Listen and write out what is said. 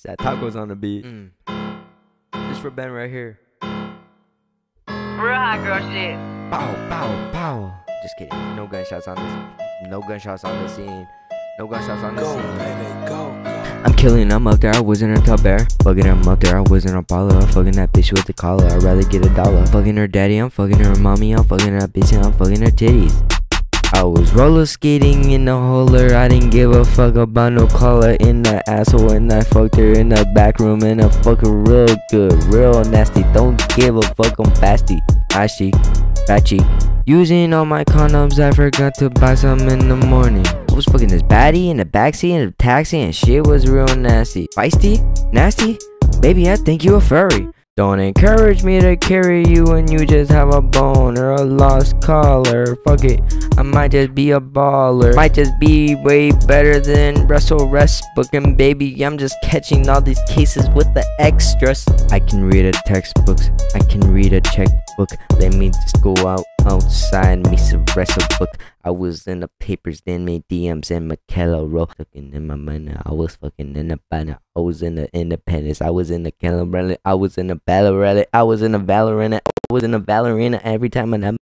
Sad tacos on the beat. Mm. This for Ben right here. Real hot girl shit. Pow, pow, pow. Just kidding. No gunshots on this. No gunshots on the scene. No gunshots on the Go, scene. baby, go. I'm killing them up there, I wasn't a tub bear. Fucking them up there, I wasn't a baller. I'm fucking that bitch with the collar, I'd rather get a dollar. Fucking her daddy, I'm fucking her mommy, I'm fucking that bitch, and I'm fucking her titties. I was roller skating in the holler, I didn't give a fuck about no collar in the asshole, and I fucked her in the back room, and I fuck her real good, real nasty. Don't give a fuck, I'm fasty. Cheek, fat. Using all my condoms, I forgot to buy some in the morning. I was fucking this baddie in the backseat in the taxi, and shit was real nasty. Feisty? Nasty? Baby, I think you a furry. Don't encourage me to carry you when you just have a bone or a lost collar. Fuck it, I might just be a baller. Might just be way better than Russell Westbrook. And baby, I'm just catching all these cases with the extras. I can read a textbook, I can read a checkbook. Let me just go out outside, me wrestle book. I was in the papers, then made DMs and McKellar roll. Fucking in my money, I was fucking in the banner. I was in the independence, I was in the Kelly I was in the Valorant, I was in the Valorant, I was in the Valorant every time I